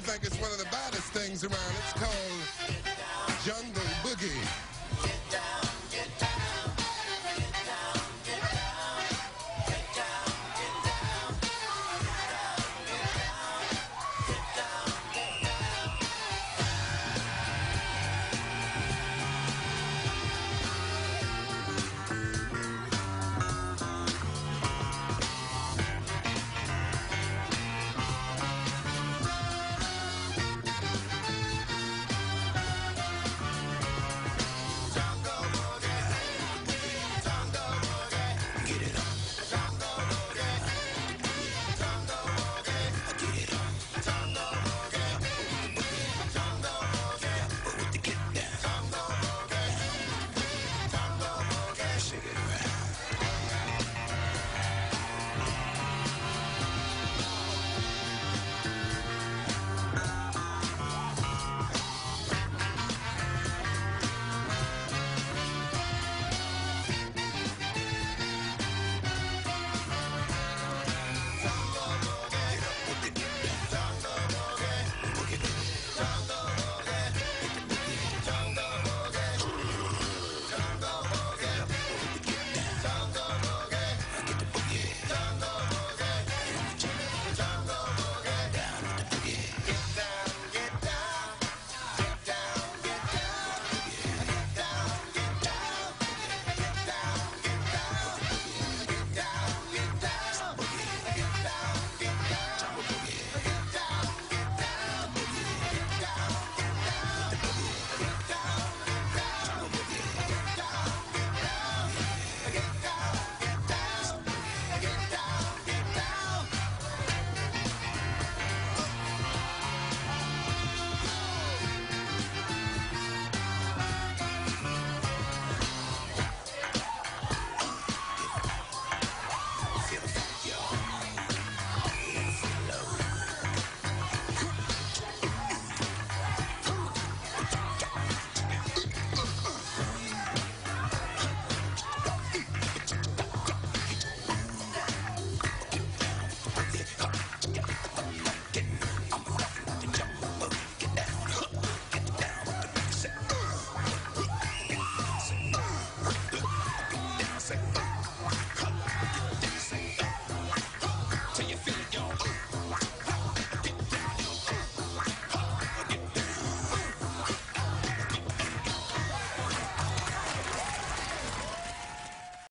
think it's one of the baddest things around. It's called